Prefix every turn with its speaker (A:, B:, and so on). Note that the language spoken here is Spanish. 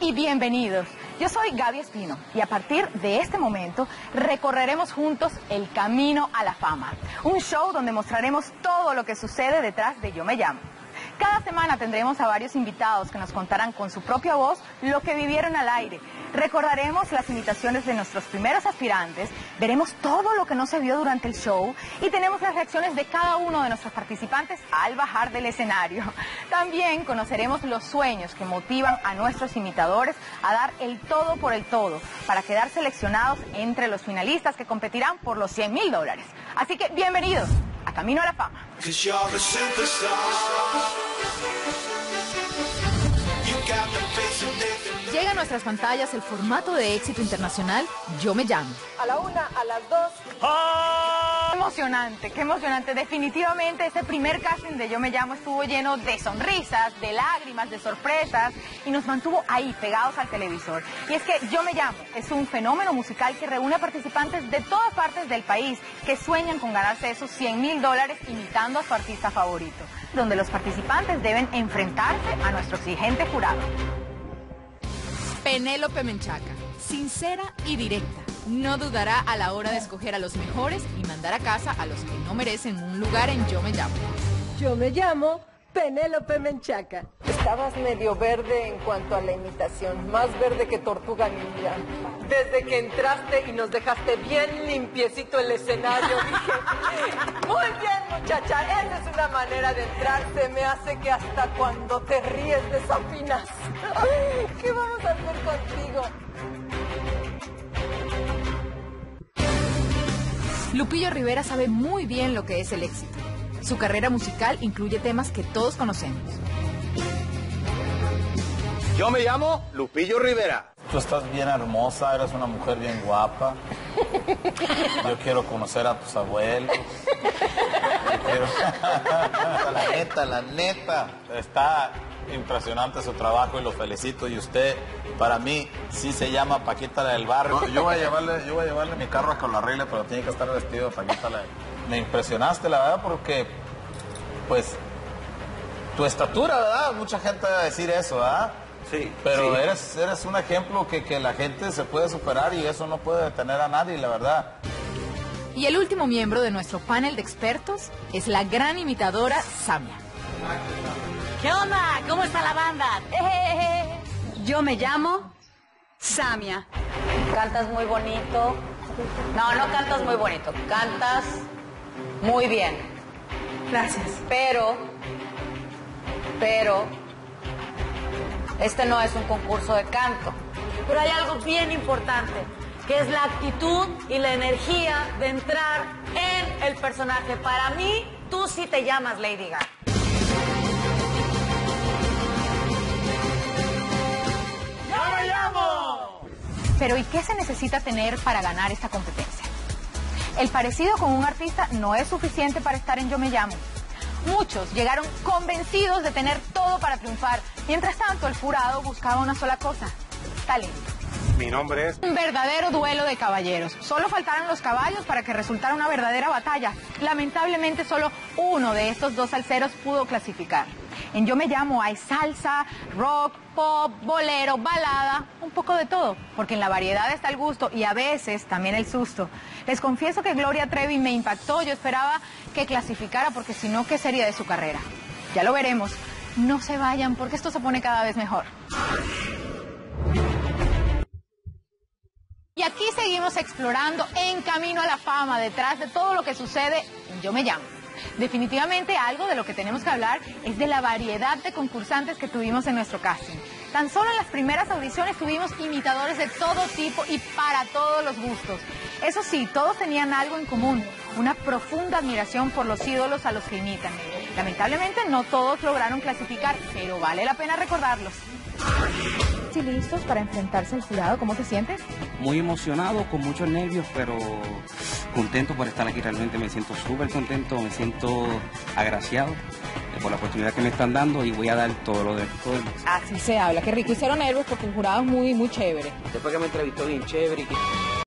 A: y bienvenidos. Yo soy Gaby Espino y a partir de este momento recorreremos juntos el camino a la fama. Un show donde mostraremos todo lo que sucede detrás de Yo Me Llamo. Cada semana tendremos a varios invitados que nos contarán con su propia voz lo que vivieron al aire. Recordaremos las imitaciones de nuestros primeros aspirantes, veremos todo lo que no se vio durante el show y tenemos las reacciones de cada uno de nuestros participantes al bajar del escenario. También conoceremos los sueños que motivan a nuestros imitadores a dar el todo por el todo para quedar seleccionados entre los finalistas que competirán por los 100 mil dólares. Así que bienvenidos a Camino a la Fama. Llega a nuestras pantallas el formato de éxito internacional Yo Me Llamo.
B: A la una, a las dos.
A: ¡Ah! Emocionante, qué emocionante. Definitivamente este primer casting de Yo Me Llamo estuvo lleno de sonrisas, de lágrimas, de sorpresas y nos mantuvo ahí pegados al televisor. Y es que Yo Me Llamo es un fenómeno musical que reúne a participantes de todas partes del país que sueñan con ganarse esos 100 mil dólares imitando a su artista favorito, donde los participantes deben enfrentarse a nuestro exigente jurado.
C: Penélope Menchaca, sincera y directa. No dudará a la hora de escoger a los mejores y mandar a casa a los que no merecen un lugar en Yo Me Llamo.
B: Yo me llamo Penélope Menchaca. Estabas medio verde en cuanto a la imitación, más verde que tortuga ninja. Desde que entraste y nos dejaste bien limpiecito el escenario, dije, muy bien muchacha, esa es una manera de entrar, se me hace que hasta cuando te ríes desafinas. ¿Qué vamos a hacer contigo?
C: Lupillo Rivera sabe muy bien lo que es el éxito. Su carrera musical incluye temas que todos conocemos.
D: Yo me llamo Lupillo Rivera.
E: Tú estás bien hermosa, eres una mujer bien guapa. Yo quiero conocer a tus abuelos. Quiero- la neta, la neta. Está impresionante su trabajo y lo felicito. Y usted, para mí, sí se llama Paquita la del barrio. Yo voy a llevarle, yo voy a llevarle mi carro a que lo arregle, pero tiene que estar vestido de Paquita la Me impresionaste, la verdad, porque, pues, tu estatura, ¿verdad? Mucha gente va a decir eso, ¿verdad?
D: Sí.
E: Pero
D: sí.
E: eres, eres un ejemplo que, que la gente se puede superar y eso no puede detener a nadie, la verdad.
C: Y el último miembro de nuestro panel de expertos es la gran imitadora Samia.
F: ¿Qué onda? ¿Cómo está la banda? Eh, Yo me llamo Samia.
G: Cantas muy bonito. No, no cantas muy bonito. Cantas muy bien.
F: Gracias.
G: Pero, pero, este no es un concurso de canto.
F: Pero hay algo bien importante, que es la actitud y la energía de entrar en el personaje. Para mí, tú sí te llamas Lady Gaga.
A: Pero ¿y qué se necesita tener para ganar esta competencia? El parecido con un artista no es suficiente para estar en Yo Me Llamo. Muchos llegaron convencidos de tener todo para triunfar. Mientras tanto, el jurado buscaba una sola cosa, talento.
D: Mi nombre es...
A: Un verdadero duelo de caballeros. Solo faltaron los caballos para que resultara una verdadera batalla. Lamentablemente solo uno de estos dos salseros pudo clasificar. En Yo Me Llamo hay salsa, rock, pop, bolero, balada, un poco de todo, porque en la variedad está el gusto y a veces también el susto. Les confieso que Gloria Trevi me impactó, yo esperaba que clasificara porque si no, ¿qué sería de su carrera? Ya lo veremos. No se vayan porque esto se pone cada vez mejor. Y aquí seguimos explorando en camino a la fama, detrás de todo lo que sucede Yo Me Llamo. Definitivamente algo de lo que tenemos que hablar es de la variedad de concursantes que tuvimos en nuestro casting. Tan solo en las primeras audiciones tuvimos imitadores de todo tipo y para todos los gustos. Eso sí, todos tenían algo en común, una profunda admiración por los ídolos a los que imitan. Lamentablemente no todos lograron clasificar, pero vale la pena recordarlos. ¿Sí listos para enfrentarse al jurado? ¿Cómo te sientes?
H: muy emocionado, con muchos nervios, pero contento por estar aquí. Realmente me siento súper contento, me siento agraciado eh, por la oportunidad que me están dando y voy a dar todo lo de todo el-
A: Así se habla, qué rico. Hicieron nervios porque el jurado es muy, muy chévere.
H: Después que me entrevistó bien chévere, y que